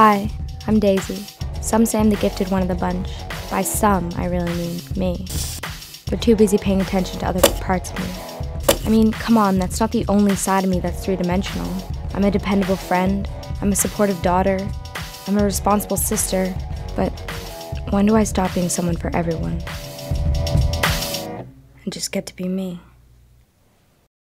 Hi, I'm Daisy. Some say I'm the gifted one of the bunch. By some, I really mean me. They're too busy paying attention to other parts of me. I mean, come on, that's not the only side of me that's three dimensional. I'm a dependable friend, I'm a supportive daughter, I'm a responsible sister, but when do I stop being someone for everyone? And just get to be me?